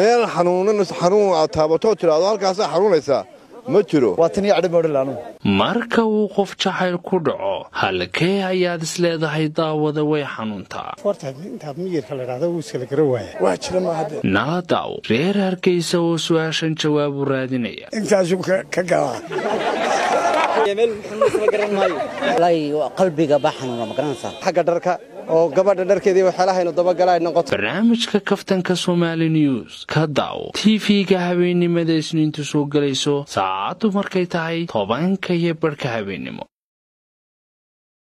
meel xanuun aad taabatoo tidhaahdo halkaasaa xanuunaysaa ma jiro. Marka uu qof jacayl ku dhaco halkee ayaad isleedahay daawada way xanuuntaa? Horta intaa miyirka la dhahdo wuu iskala gara waaya. Waa jira maahade nala daaw reer hargeysa oo su'aashan jawaabu raadinaya. Qalbiga baa xanuuna xagga dharka oo gabadha dharkeedii waxyaalahaaynu dabagala ay noqoto. Barnaamijka kaftanka somaali news ka daaw. Tv-ga habeennimada isniintu soo gelayso saacaddu markay tahay tobanka iyo barhka habeennimo